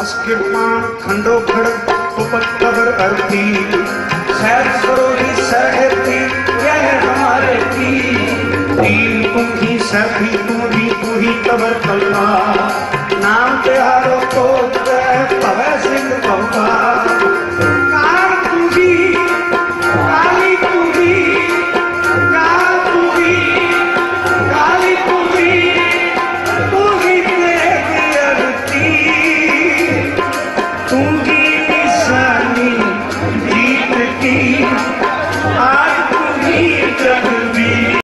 अस्किरपान खंडो खड़ उपत कबर अर्थी सैर सरोही सहती यह हमारे की। तीन ही सभी तू भी तू ही कबर कल्ला। नाम बहु सूंगी निशानी जीत की आ